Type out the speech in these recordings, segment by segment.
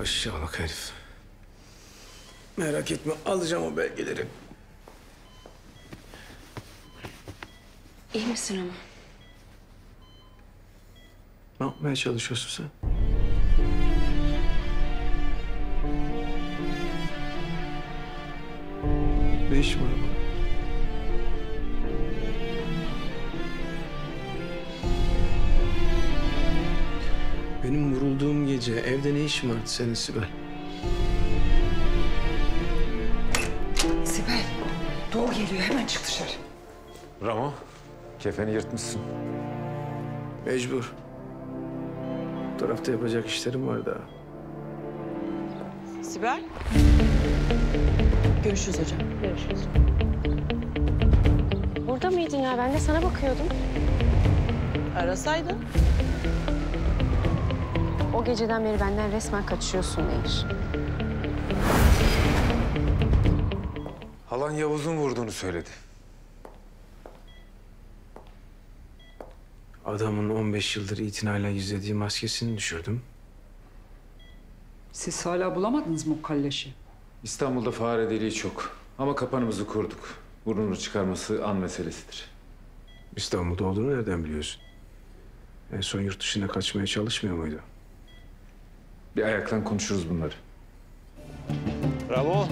Aşağılık herif. Merak etme alacağım o belgeleri. İyi misin ama? Ne yapmaya çalışıyorsun sen? Ne iş var bu? Benim vurulduğum gece evde ne işin vardı senin Sibel? Sibel, Doğu geliyor. Hemen çık dışarı. Ramo, kefeni yırtmışsın. Mecbur. Bu tarafta yapacak işlerim var daha. Sibel. Görüşürüz hocam. Görüşürüz. Burada mıydın ya? Ben de sana bakıyordum. Arasaydın. O geceden beri benden resmen kaçıyorsun Nehir. Halan Yavuz'un vurduğunu söyledi. Adamın 15 yıldır itinayla gizlediği maskesini düşürdüm. Siz hala bulamadınız mı o kalleşi? İstanbul'da fare deliği çok. Ama kapanımızı kurduk. Burnunu çıkarması an meselesidir. İstanbul'da olduğunu nereden biliyorsun? En son yurt dışına kaçmaya çalışmıyor muydu? Bir ayaklan konuşuruz bunları. Ramo,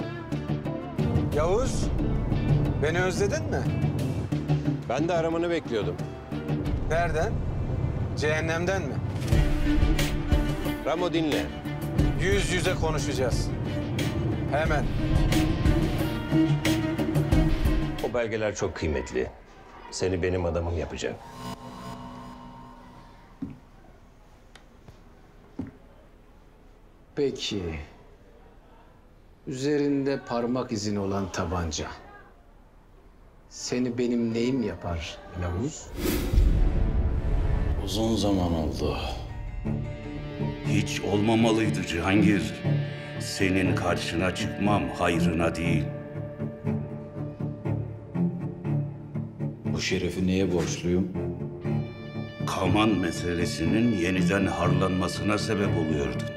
Yavuz, beni özledin mi? ben de aramanı bekliyordum. Nereden? Cehennemden mi? Ramo dinle. Yüz yüze konuşacağız. Hemen. O belgeler çok kıymetli. Seni benim adamım yapacak. Peki. Üzerinde parmak izin olan tabanca. Seni benim neyim yapar Yavuz? Uzun zaman oldu. Hiç olmamalıydı Cihangir. Senin karşına çıkmam hayrına değil. Bu şerefi neye borçluyum? Kaman meselesinin yeniden harlanmasına sebep oluyordun.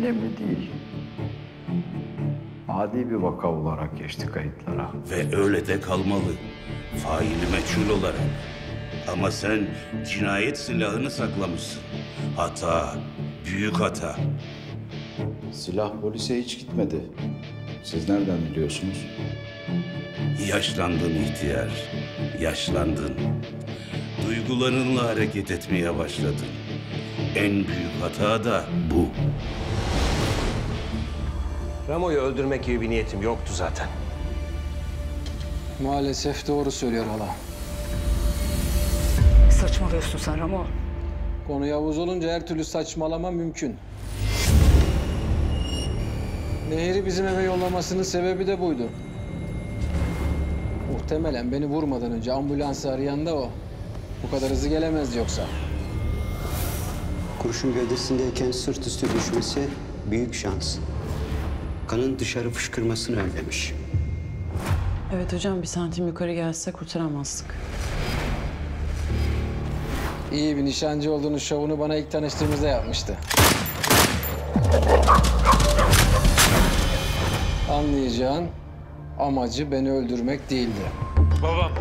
Önemli değil. Adi bir vaka olarak geçti kayıtlara. Ve öyle de kalmalı. Faili meçhul olarak. Ama sen cinayet silahını saklamışsın. Hata, büyük hata. Silah polise hiç gitmedi. Siz nereden biliyorsunuz? Yaşlandın ihtiyar, yaşlandın. Duygularınla hareket etmeye başladın. En büyük hata da bu. Ramo'yu öldürmek gibi bir niyetim yoktu zaten. Maalesef doğru söylüyor hala. Saçmalıyorsun sen Ramo. Konu Yavuz olunca her türlü saçmalama mümkün. Nehir'i bizim eve yollamasının sebebi de buydu. Muhtemelen beni vurmadan önce ambulansı arayan da o. Bu kadar hızlı gelemez yoksa. Kurşun gövdesindeyken sırt üstü düşmesi büyük şans. Kanın dışarı fışkırmasını önlemiş. Evet hocam bir santim yukarı gelse kurtaramazdık. İyi bir nişancı olduğunu şovunu bana ilk tanıştığımızda yapmıştı. Anlayacağın amacı beni öldürmek değildi. Babam,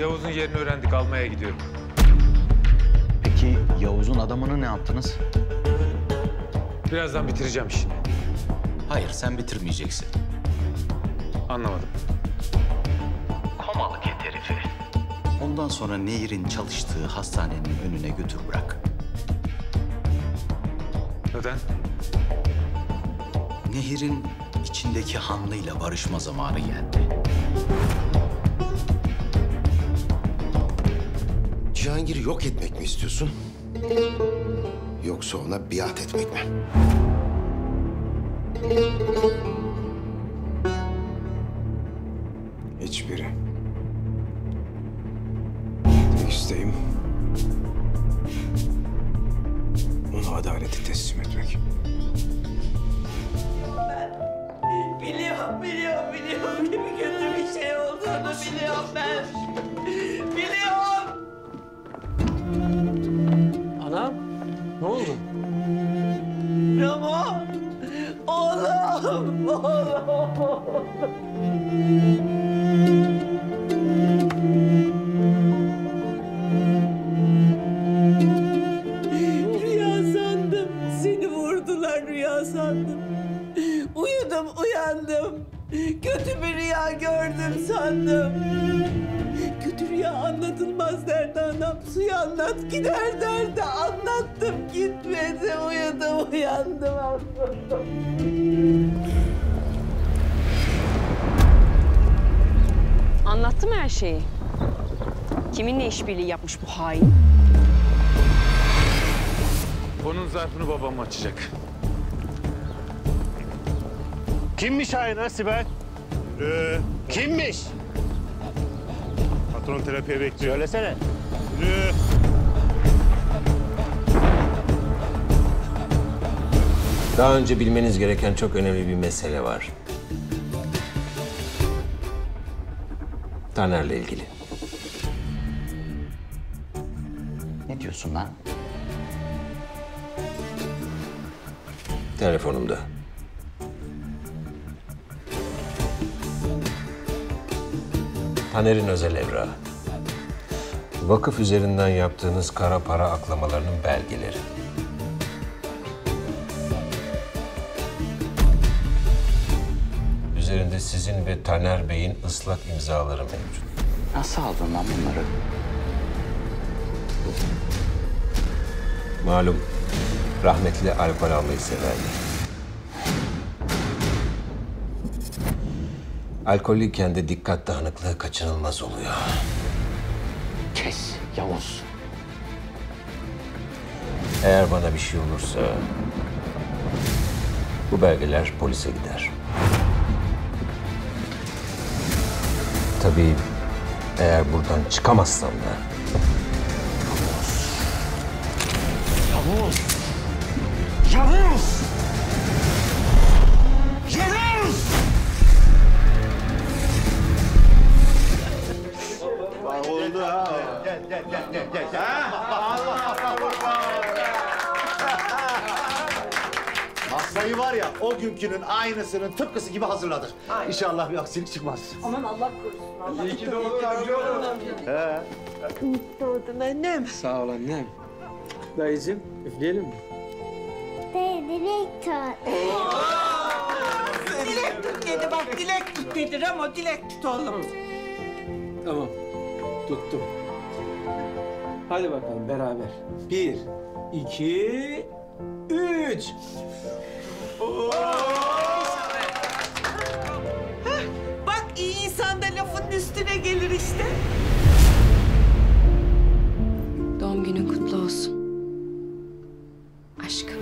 Yavuz'un yerini öğrendik. Almaya gidiyorum. Peki Yavuz'un adamını ne yaptınız? Birazdan bitireceğim işini. Hayır, sen bitirmeyeceksin. Anlamadım. Komalık et herifi. Ondan sonra Nehir'in çalıştığı hastanenin önüne götür bırak. Neden? Nehir'in içindeki Hanlı'yla barışma zamanı geldi. Cihangir'i yok etmek mi istiyorsun? Yoksa ona biat etmek mi? Hiçbiri. Tek isteğim ona adaleti teslim etmek. Biliyorum, biliyorum, biliyorum gibi kötü bir şey olduğunu biliyorum ben. Rüya sandım. Seni vurdular rüya sandım. Uyudum uyandım. Kötü bir rüya gördüm sandım. Kötü rüya anlatılmaz derdi anam. Suyu anlat gider derdi. Anlattım gitmedi. Uyudum uyandım. Anlattı mı her şeyi? Kiminle işbirliği yapmış bu hain? Onun zarfını babam açacak. Kimmiş hain ha Sibel? Kimmiş? Patron terapiye bekliyor. Söylesene. Yürü. Daha önce bilmeniz gereken çok önemli bir mesele var. Taner'le ilgili. Ne diyorsun lan? Telefonumda. Taner'in özel evrağı. Vakıf üzerinden yaptığınız kara para aklamalarının belgeleri. Üzerinde sizin ve Taner Bey'in ıslak imzaları mevcut. Nasıl aldın lan bunları? Malum rahmetli alkol almayı severdi. Alkollüyken de dikkat dağınıklığı kaçınılmaz oluyor. Kes Yavuz. Eğer bana bir şey olursa bu belgeler polise gider. Tabii eğer buradan çıkamazsam da Yavuz! Yavuz! Yavuz! Oldu ha. Gel gel gel gel gel. Masayı var ya o günkünün aynısının tıpkısı gibi hazırladık. İnşallah bir aksilik çıkmaz. Doğdun annem. Sağ ol annem. Dayıcığım üfleyelim mi? Dilek tut dedi bak dilek tut dedi Ramo dilek tut oğlum. Tamam. Tuttum. Hadi bakalım beraber. Bir, iki, üç. Bak iyi insan da lafın üstüne gelir işte. Doğum günün kutlu olsun. Aşkım.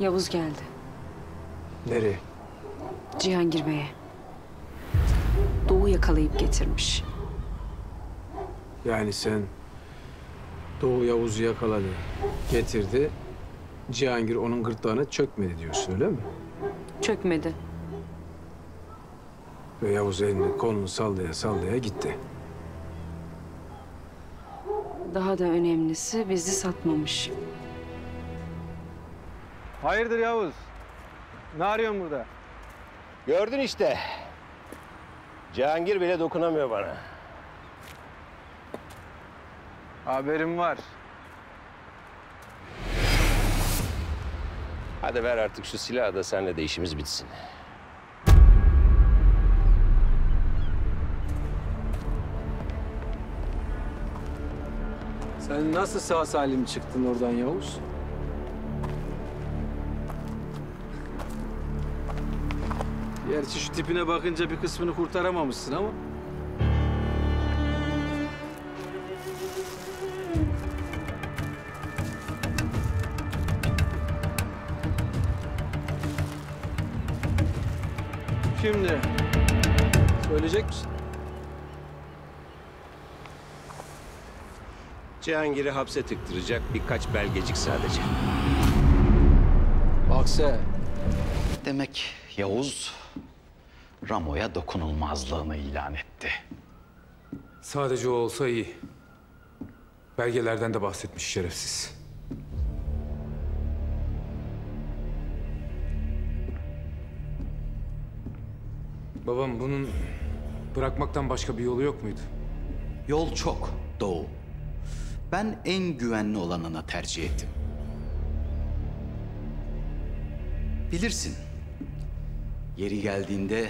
Yavuz geldi. Cihangir Bey'e. Doğu yakalayıp getirmiş. Yani sen Doğu Yavuz'u yakaladı, getirdi. Cihangir onun gırtlağına çökmedi diyorsun öyle mi? Çökmedi. Ve Yavuz elini kolunu sallaya sallaya gitti. Daha da önemlisi bizi satmamış. Hayırdır Yavuz? Ne arıyorsun burada? Gördün işte. Cihangir bile dokunamıyor bana. Haberim var. Hadi ver artık şu silahı da senle de işimiz bitsin. Sen nasıl sağ salim çıktın oradan Yavuz? Gerçi şu tipine bakınca bir kısmını kurtaramamışsın ama. Şimdi söyleyecek misin? Cihangir'i hapse tıktıracak birkaç belgecik sadece. Bak sen. Demek Yavuz Ramo'ya dokunulmazlığını ilan etti. Sadece o olsa iyi. Belgelerden de bahsetmiş şerefsiz. Babam bunun bırakmaktan başka bir yolu yok muydu? Yol çok Doğu. Ben en güvenli olanına tercih ettim. Bilirsin. Yeri geldiğinde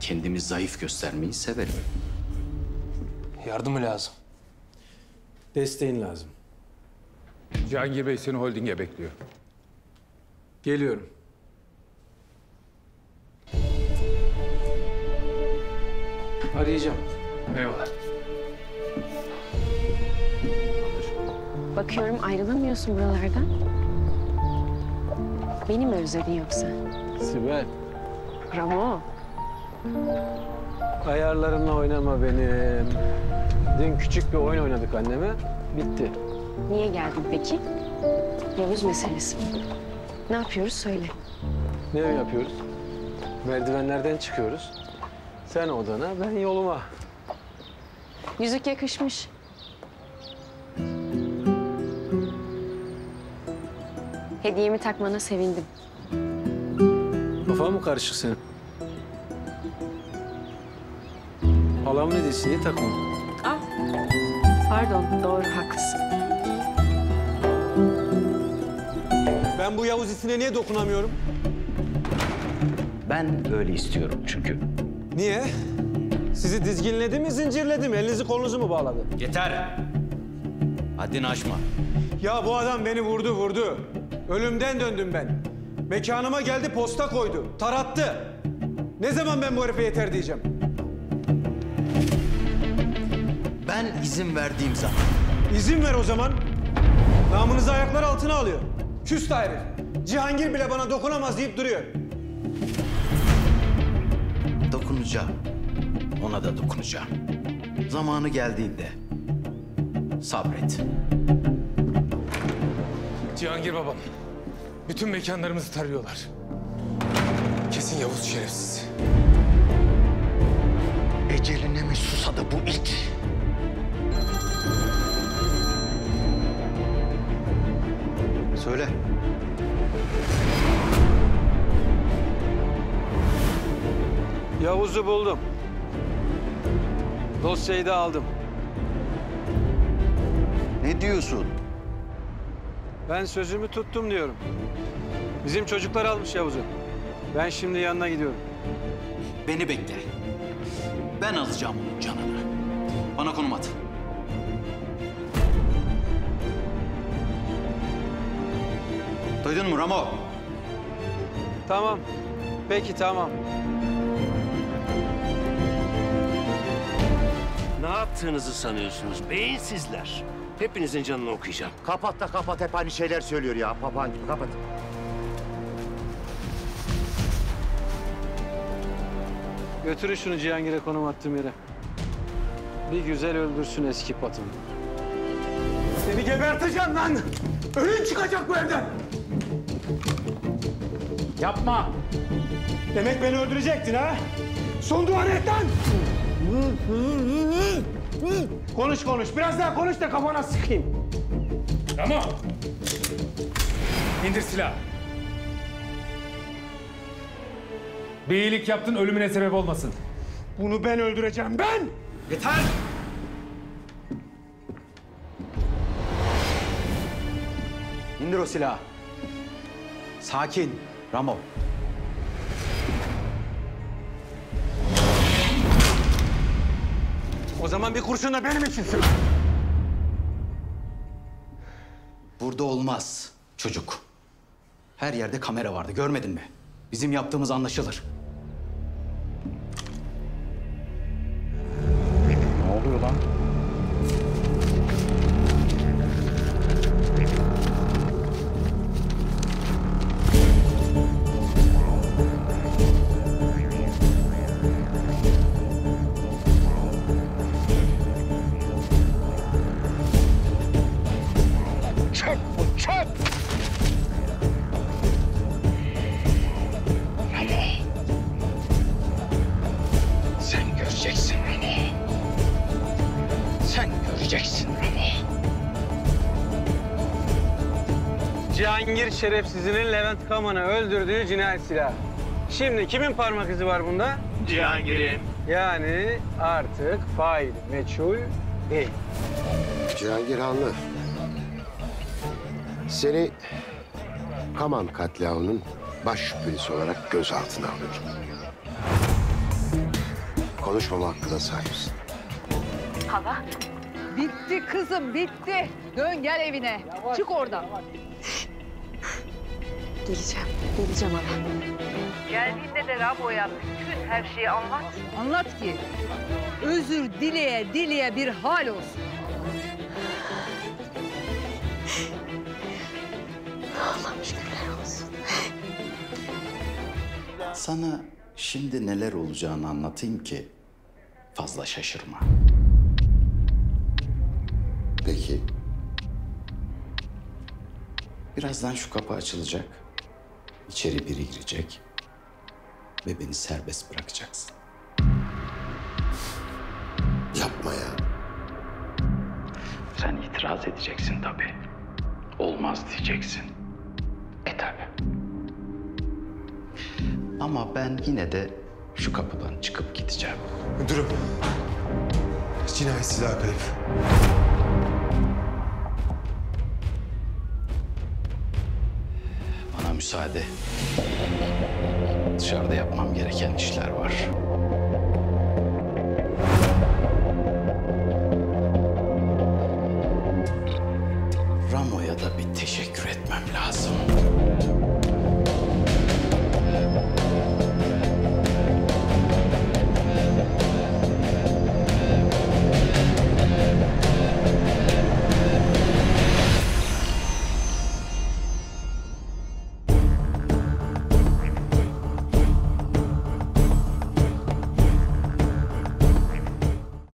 kendimi zayıf göstermeyi severim. Yardımı lazım. Desteğin lazım. Cihangir Bey seni holdinge bekliyor. Geliyorum. Arayacağım. Eyvallah. Bakıyorum ayrılamıyorsun buralardan. Beni mi özledin yoksa? Sibel, Ramo, ayarlarınla oynama benim. Dün küçük bir oyun oynadık anneme. Bitti. niye geldin peki? Yavuz meselesi. Ne yapıyoruz söyle. Ne yapıyoruz? Merdivenlerden çıkıyoruz. Sen odana, ben yoluma. Yüzük yakışmış. Hediyemi takmana sevindim. Kafan mı karışık senin? Halam ne desin, niye takmadın? Ah, pardon, doğru haklısın. Ben bu Yavuz itine niye dokunamıyorum? Ben öyle istiyorum çünkü. Niye? Sizi dizginledi mi, zincirledi mi? Elinizi kolunuzu mu bağladı? Yeter! Haddini aşma. Ya bu adam beni vurdu, vurdu. Ölümden döndüm ben. Mekanıma geldi, posta koydu. Tarattı. Ne zaman ben bu herife yeter diyeceğim? Ben izin verdiğim zaman İzin ver o zaman. Namınızı ayaklar altına alıyor. Küstah herif. Cihangir bile bana dokunamaz deyip duruyor. dokunacağım. Ona da dokunacağım. Zamanı geldiğinde sabret. Cihangir babam. Bütün mekanlarımızı tarıyorlar. Kesin Yavuz şerefsiz. Eceline mi susadı bu it? Söyle. Yavuz'u buldum. Dosyayı da aldım. Ne diyorsun? Ben sözümü tuttum diyorum. Bizim çocuklar almış Yavuz'u. Ben şimdi yanına gidiyorum. Beni bekle. Ben alacağım onun canını. Bana konum at. Duydun mu Ramo? Tamam. Peki tamam. Ne yaptığınızı sanıyorsunuz beyinsizler? Hepinizin canını okuyacağım. Kapat da kapat hep aynı şeyler söylüyor ya. Papağan gibi kapat. Götürün şunu Cihangir'e konum attığım yere. Bir güzel öldürsün eski patını. Seni geberteceğim lan! Ölün çıkacak bu evden! Yapma! Demek beni öldürecektin ha? Son duanı et lan! Konuş konuş, biraz daha konuş da kafana sıkayım. Ramo! İndir silahı. Bir iyilik yaptın ölümüne sebep olmasın. Bunu ben öldüreceğim, ben! Yeter! İndir o silahı. Sakin Ramo. O zaman bir kurşun da benim için sık. Burada olmaz çocuk. Her yerde kamera vardı görmedin mi? Bizim yaptığımız anlaşılır. Cihangir şerefsizinin Levent Kaman'ı öldürdüğü cinayet silahı. Şimdi kimin parmak izi var bunda? Cihangir'in. Yani artık fail meçhul değil. Cihangir Hanlı. Seni Kaman katliamının baş şüphelisi olarak gözaltına alıyorum. Konuşmama hakkına sahipsin. Bitti kızım bitti. Dön gel evine. Çık oradan. Geleceğim. Geleceğim hala. Geldiğinde de Ramo'ya bütün her şeyi anlat. Anlat ki özür dileye dileye bir hal olsun. Allah'ım şükürler olsun. Sana şimdi neler olacağını anlatayım ki fazla şaşırma. Peki. Birazdan şu kapı açılacak. İçeri biri girecek. Ve beni serbest bırakacaksın. Yapma ya. Sen itiraz edeceksin tabii. Olmaz diyeceksin. E tabii. Ama ben yine de şu kapıdan çıkıp gideceğim. Müdürüm. Cinayet silahı kayıp. Müsaade. Dışarıda yapmam gereken işler var.